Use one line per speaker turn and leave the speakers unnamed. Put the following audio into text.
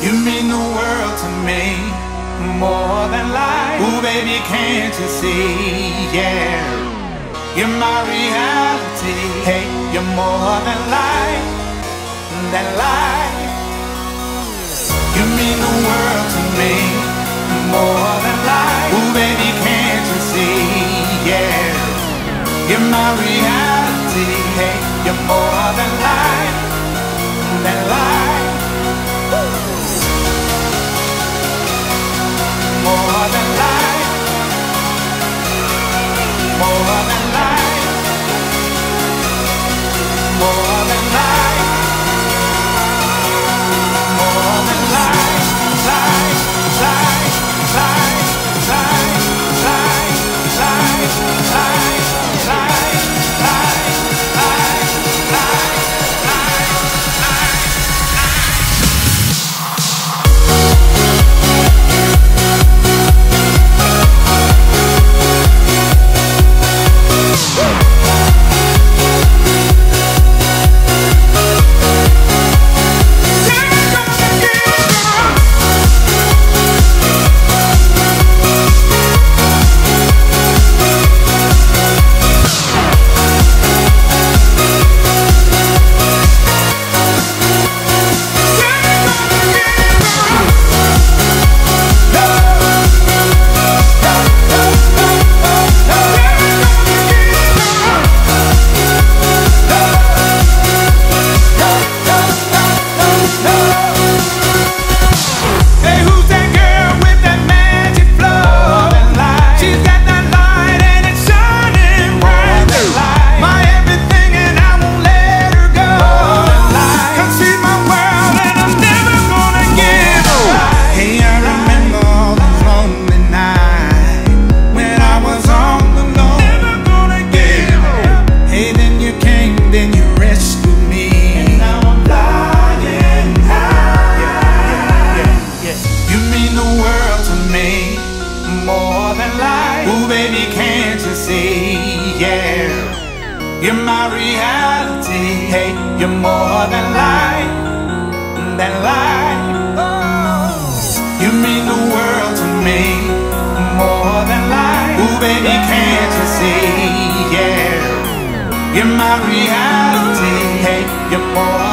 You mean the world to me, more than life. Ooh, baby, can't you see? Yeah, you're my reality. Hey, you're more than life, than life. You mean the world to me, more than life. Ooh, baby, can't you see? Yeah, you're my reality. Hey, you're more than life, than life. More baby, can't you see? Yeah, you're my reality. Hey, you're more than life, than life. Oh. You mean the world to me, more than life. Ooh, baby, can't you see? Yeah, you're my reality. Hey, you're more